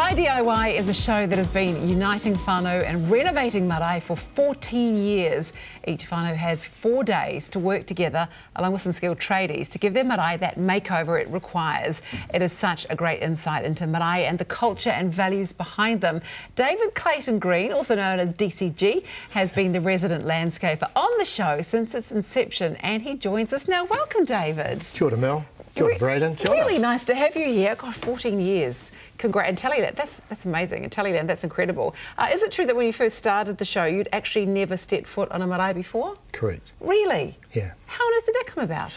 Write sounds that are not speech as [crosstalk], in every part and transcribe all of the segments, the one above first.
Marae DIY is a show that has been uniting whānau and renovating marae for 14 years. Each whānau has four days to work together along with some skilled tradies to give their marae that makeover it requires. It is such a great insight into marae and the culture and values behind them. David Clayton-Greene, also known as DCG, has been the resident landscaper on the show since its inception and he joins us now. Welcome, David. Kia ora, Mel. Kia ora, Braden. Kia ora. Really nice to have you here. God, 14 years. Congrats. And Tallyland, that's, that's amazing. And Tallyland, that's incredible. Uh, is it true that when you first started the show, you'd actually never stepped foot on a marae before? Correct. Really? Yeah. How on earth did that come about?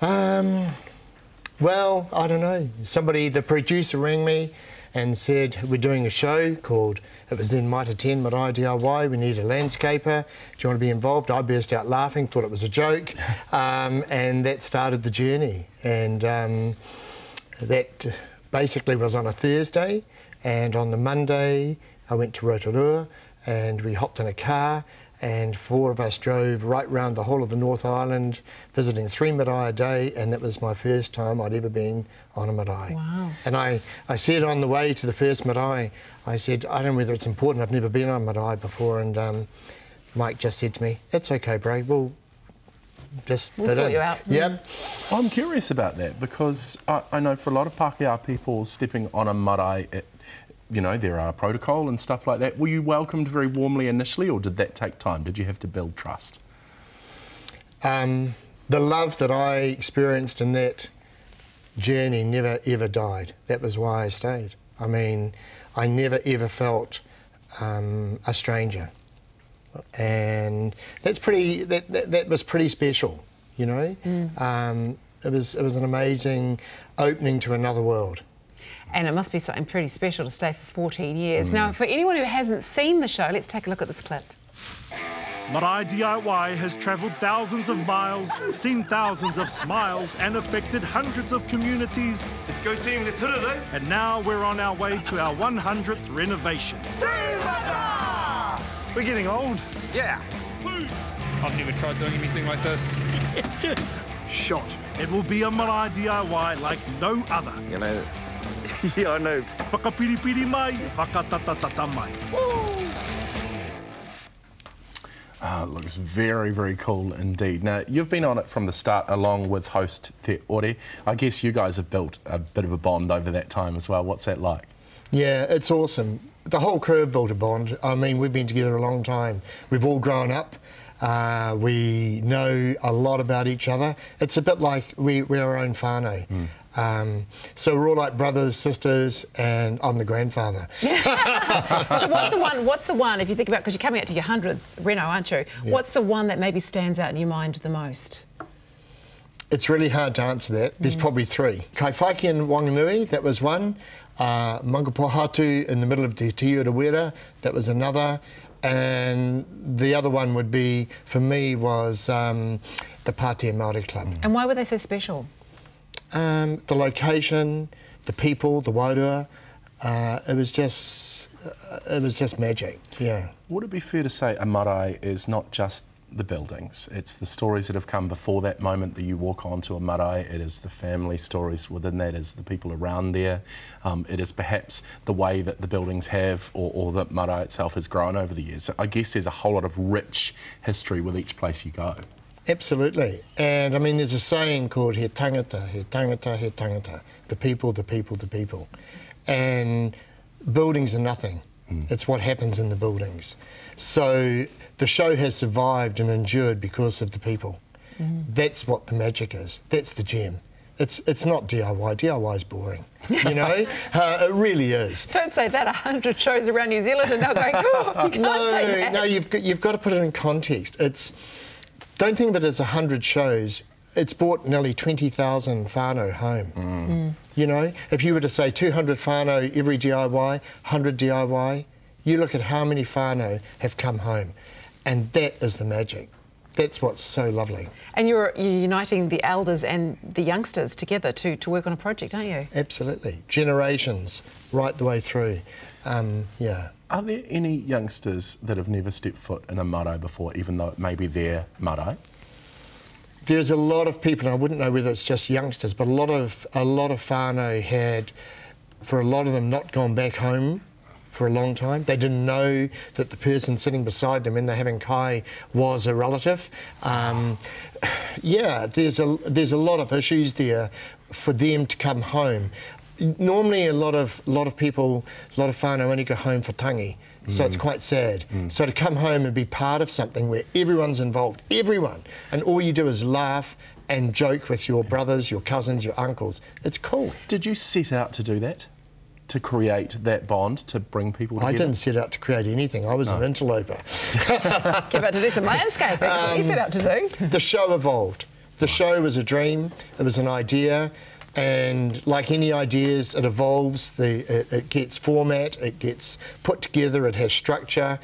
Um, well, I don't know. Somebody, the producer rang me and said, we're doing a show called, it was in Mitre 10, Marae DIY, we need a landscaper. Do you want to be involved? I burst out laughing, thought it was a joke. [laughs] Um, and that started the journey. And um, that basically was on a Thursday. And on the Monday, I went to Rotorua and we hopped in a car and four of us drove right round the whole of the North Island, visiting three marae a day, and that was my first time I'd ever been on a marae. Wow. And I, I said on the way to the first marae, I said, I don't know whether it's important, I've never been on a marae before, and um, Mike just said to me, it's okay, Bray, we'll just We'll fit sort in." you out. Yep. I'm curious about that because I, I know for a lot of Pākehā people stepping on a marae, it, you know, there are protocol and stuff like that. Were you welcomed very warmly initially or did that take time? Did you have to build trust? Um, the love that I experienced in that journey never ever died. That was why I stayed. I mean, I never ever felt um, a stranger, and that's pretty. That, that, that was pretty special, you know. Um, it was it was an amazing opening to another world. And it must be something pretty special to stay for 14 years. Now, for anyone who hasn't seen the show, let's take a look at this clip. Marae DIY has travelled thousands of miles, seen thousands of smiles, and affected hundreds of communities. Let's go team, let's hit it eh? And now we're on our way to our 100th renovation. We're getting old. Yeah. I've never tried doing anything like this. [laughs] Shot. It will be a Marae DIY like no other. You know, [laughs] yeah, I know. Whakapiripiri mai, whakatatatata mai. Ah, it looks very, very cool indeed. Now, you've been on it from the start along with host Te Ori. I guess you guys have built a bit of a bond over that time as well. What's that like? Yeah, it's awesome. The whole crew have built a bond. I mean, we've been together a long time. We've all grown up. Uh, we know a lot about each other. It's a bit like we, we're our own whānau. Um, so we're all like brothers, sisters, and I'm the grandfather. [laughs] So what's the one, what's the one, if you think about, because you're coming up to your 100th Reno, aren't you? What's the one that maybe stands out in your mind the most? It's really hard to answer that. There's probably three. Kaiwhaiki in Wanganui, that was one. Uh, Maungapohatu in the middle of Te Urewera, that was another. And the other one would be, for me, was um, the Pātea Māori Club. And why were they so special? Um, the location, the people, the wairua, uh, it was just, uh, it was just magic. Yeah. Would it be fair to say a marae is not just the buildings, it's the stories that have come before that moment that you walk onto a marae, it is the family stories within that, is the people around there, um, it is perhaps the way that the buildings have or, or the marae itself has grown over the years. I guess there's a whole lot of rich history with each place you go. Absolutely. And I mean, there's a saying called he tangata, he tangata, he tangata. The people, the people, the people. And buildings are nothing. It's what happens in the buildings. So the show has survived and endured because of the people. That's what the magic is. That's the gem. It's, it's not DIY. DIY is boring. You know? [laughs] uh, it really is. Don't say that, 100 shows around New Zealand and now going, oh, you no, no, you've got, you've got to put it in context. It's don't think of it as hundred shows. It's brought nearly twenty thousand whānau home. You know, if you were to say two hundred whānau every DIY, hundred DIY, you look at how many whānau have come home, and that is the magic. That's what's so lovely. And you're, you're uniting the elders and the youngsters together to, to work on a project, aren't you? Absolutely, generations right the way through. Um, yeah. Are there any youngsters that have never stepped foot in a marae before, even though it may be their marae? There's a lot of people, and I wouldn't know whether it's just youngsters, but a lot of a lot of whānau had for a lot of them, not gone back home for a long time. They didn't know that the person sitting beside them when they're having kai was a relative. Um, [sighs] yeah, there's a there's a lot of issues there for them to come home. Normally, a lot of a lot of people, a lot of whānau only go home for tangi. So it's mm. quite sad. Mm. So to come home and be part of something where everyone's involved, everyone, and all you do is laugh and joke with your brothers, your cousins, your uncles, it's cool. Did you set out to do that? To create that bond, to bring people together? I didn't set out to create anything. I was an interloper. [laughs] Came out to do some landscaping. That's what you set out to do. the show evolved. The show was a dream. It was an idea, and like any ideas, it evolves. The it, it gets format. It gets put together. It has structure.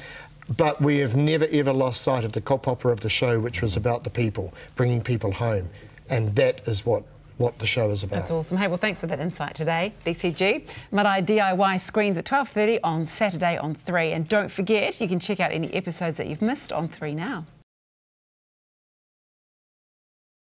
But we have never ever lost sight of the kaupapa of the show, which was about the people, bringing people home, and that is what what the show is about. That's awesome. Hey, well, thanks for that insight today, DCG. Marae DIY screens at 12.30 on Saturday on 3. And don't forget, you can check out any episodes that you've missed on 3 now.